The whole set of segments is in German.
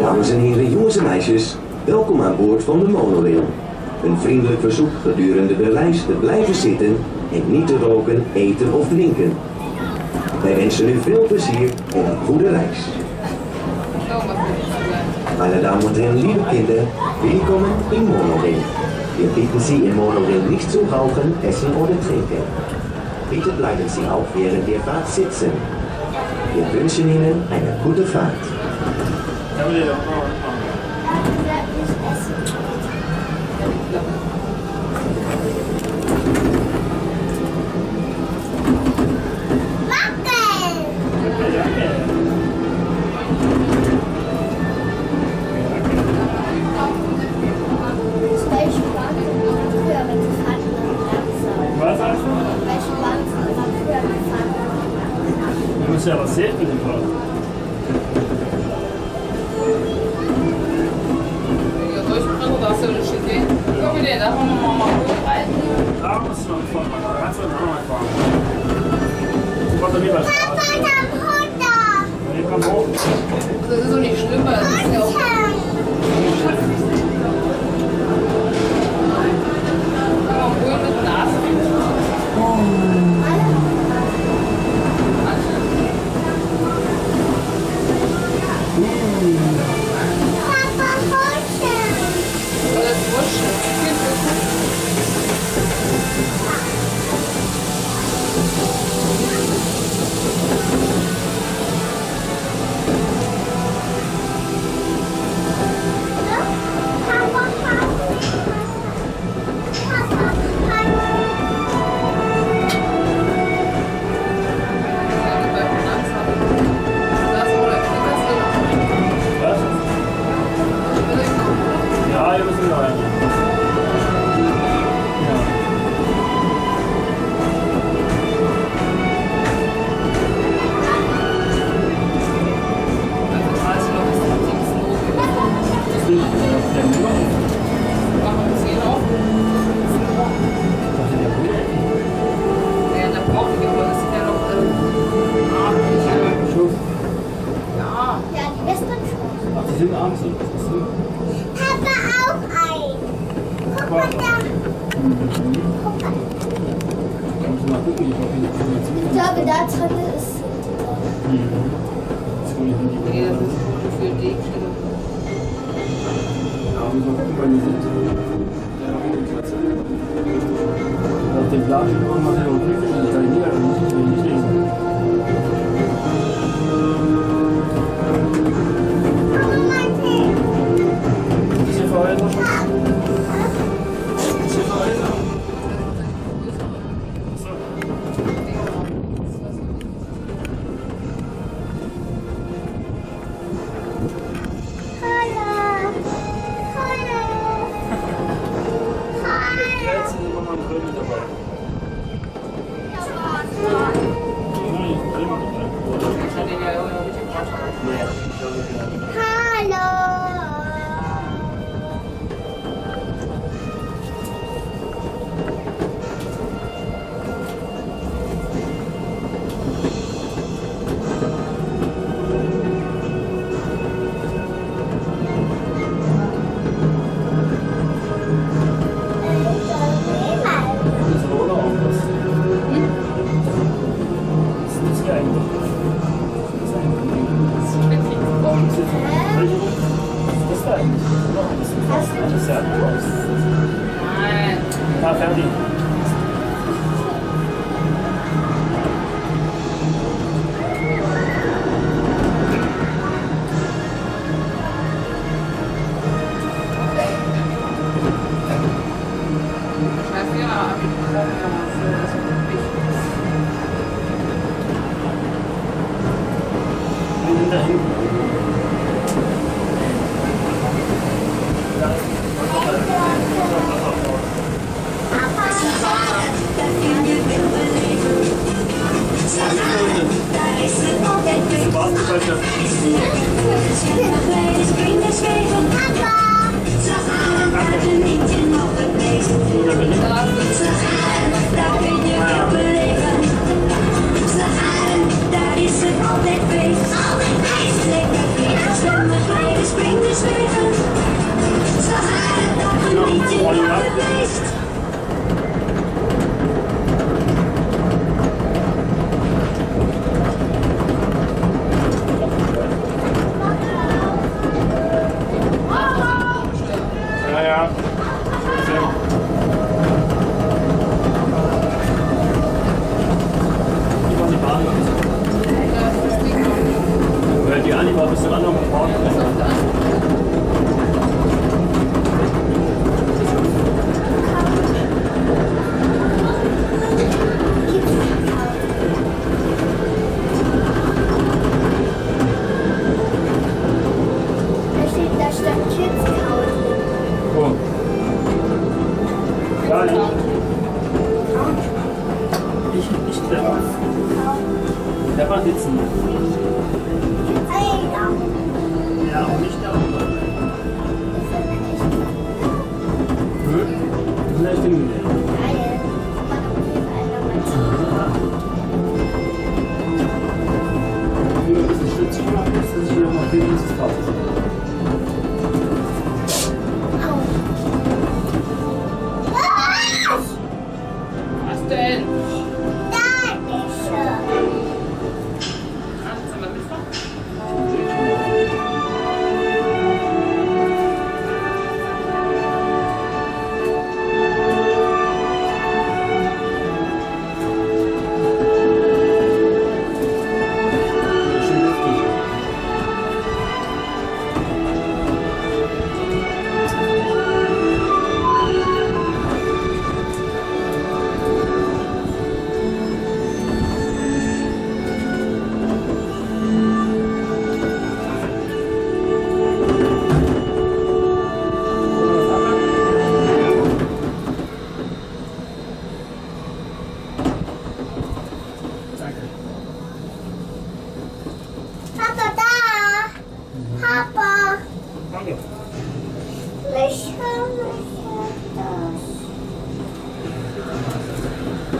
Dames en heren, jongens en meisjes, welkom aan boord van de monorail. Een vriendelijk verzoek gedurende de reis te blijven zitten en niet te roken, eten of drinken. Wij wensen u veel plezier en een goede reis. Meine Damen und Herren, liebe Kinder, willkommen im Monorail. Wir bieten Sie im Monorail nicht zu rauchen, essen oder trinken. Bitte bleiben Sie auch während der Fahrt sitzen. Wir wünschen Ihnen eine gute Fahrt. ela sempre, né? Also mal gucken, wenn die sind. Nach dem Plan machen wir out. Myślę, my to...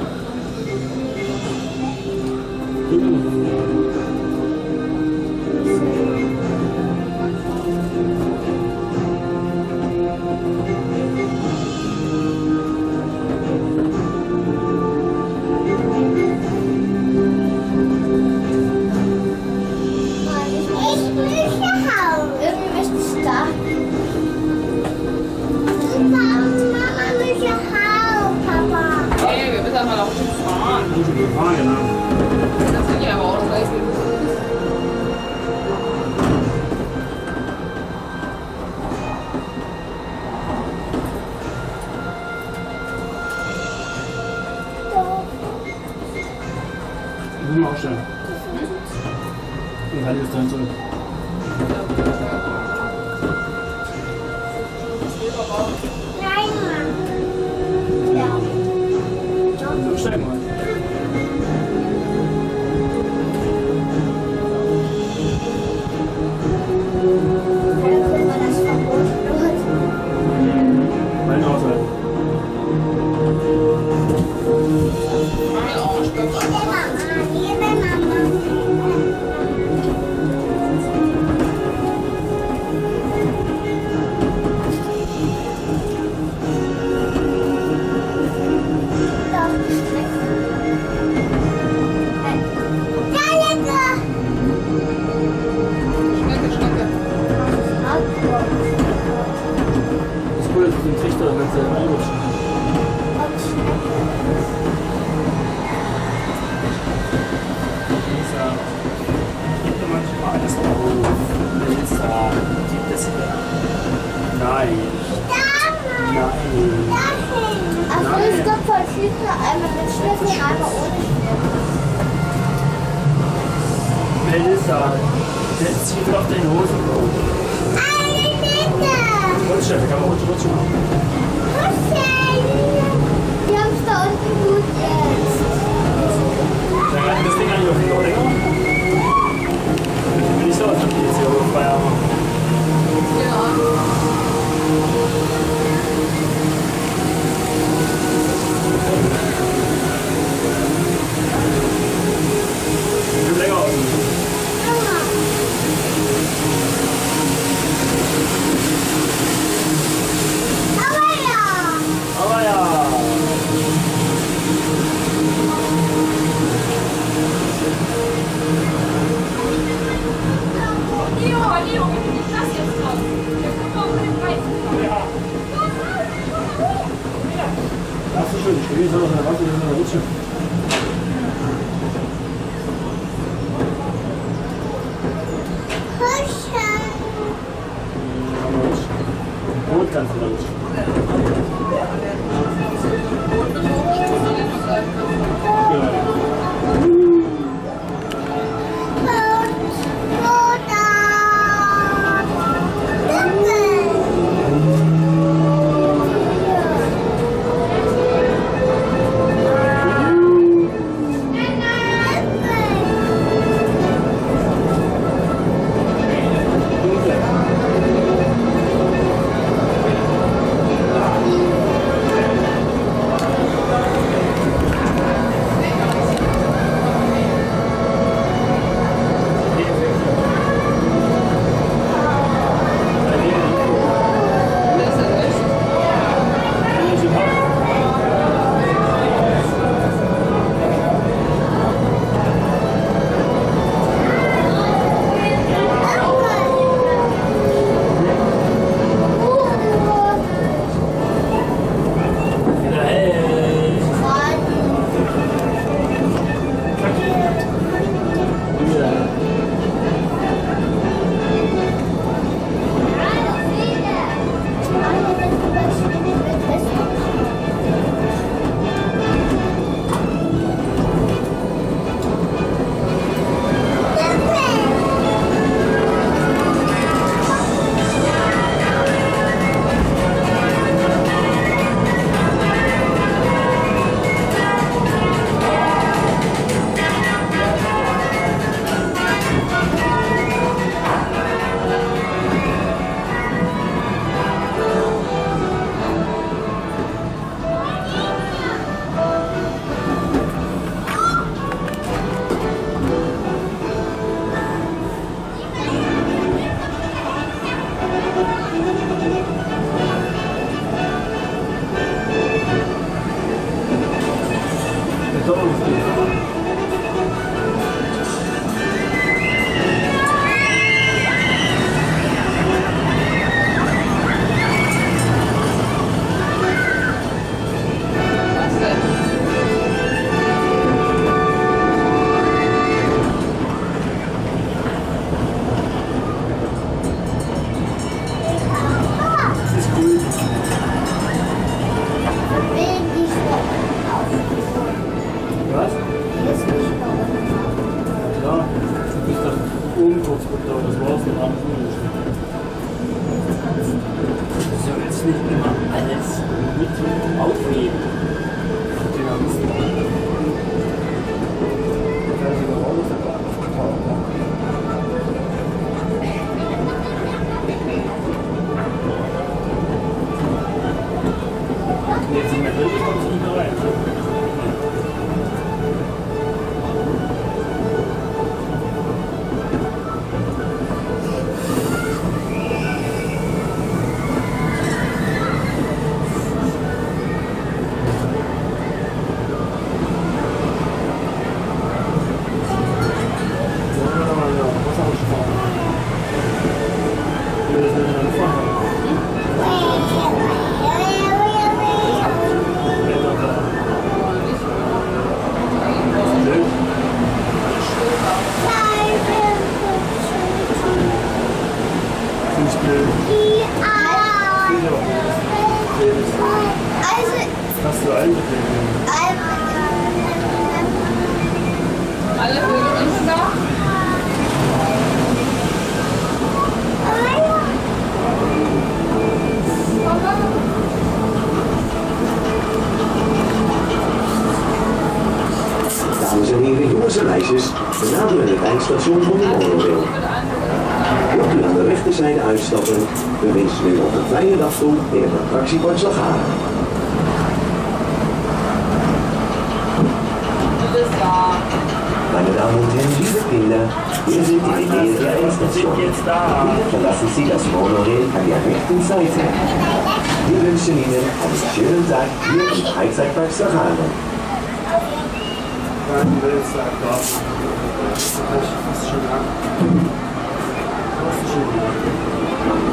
Nein. Nein. Also Nein. es gibt verschiedene, einmal mit Schlüssel, einmal ohne Schlüssel. Melissa, setz dich auf den Hosen Hosenboden. Eine Mitte. Rutsche, da kann man rutsche, rutsche machen. Rutsche! Wir haben es da unten gut jetzt. Also, dann kann das Ding an die Luft, oder? Ich bin nicht so, dass wir jetzt hier hochfeiern. Ja. 老师说你学习之后呢，老师就是无。a Hast du einen? Alle für uns da? Dames en heren, jongens en meisjes, we naderen het eindstation van de monorail. U aan de rechterzijde uitstappen, we wensen u nog een fijne dag toe in het attractiepark Slagharen. Meine Damen und Herren, liebe Kinder, wir sind in der Nähe der Endstation. Bitte verlassen Sie das Monorail an der rechten Seite. Wir wünschen Ihnen einen schönen Tag hier im Freizeitpark will ich. Das ist schon lang.